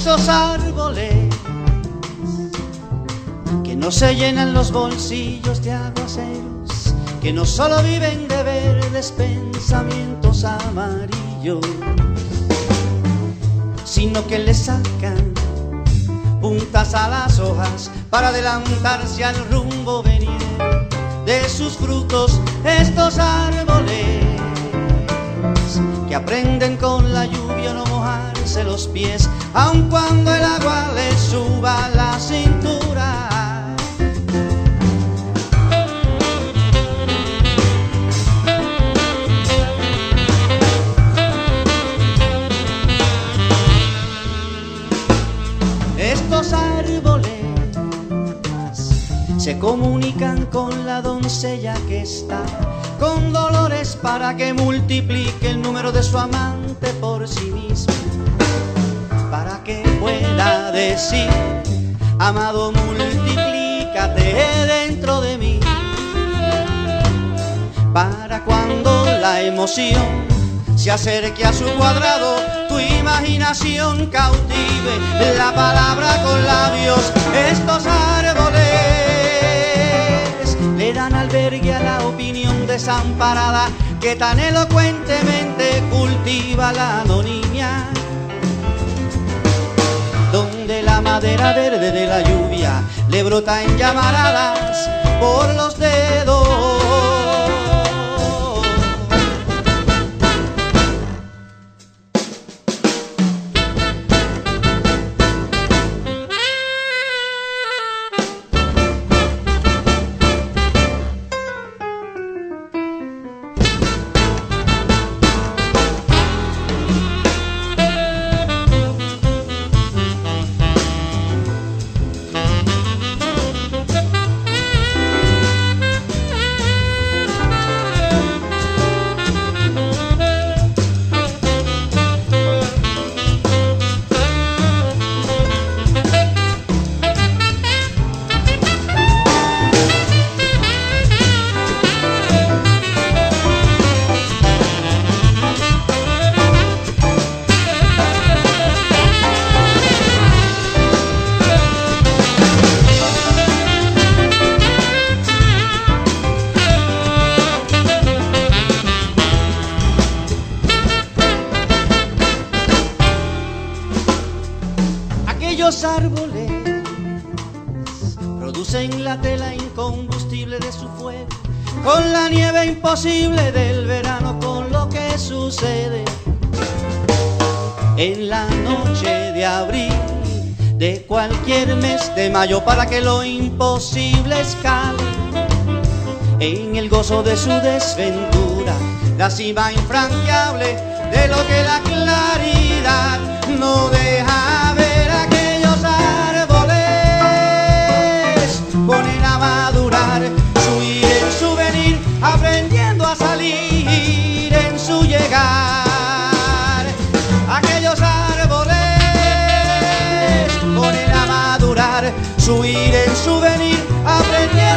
esos árboles que no se llenan los bolsillos de aguaceros, que no solo viven de verdes pensamientos amarillos, sino que le sacan puntas a las hojas para adelantarse al rumbo venir de sus frutos estos árboles que aprenden con la lluvia no mojarse los pies, aun cuando el agua les suba la cintura. Estos árboles se comunican con la doncella que está con dolores para que multiplique el número de su amante por sí mismo, para que pueda decir, amado, multiplícate dentro de mí, para cuando la emoción se acerque a su cuadrado, tu imaginación cautive la palabra con labios, estos árboles le dan albergue a la desamparada que tan elocuentemente cultiva la anonimia. Donde la madera verde de la lluvia le brota en llamaradas por los dedos. Árboles producen la tela incombustible de su fuego, con la nieve imposible del verano, con lo que sucede en la noche de abril de cualquier mes de mayo para que lo imposible escale en el gozo de su desventura, la cima infranqueable de lo que la claridad no deja su ir en su venir, aprender.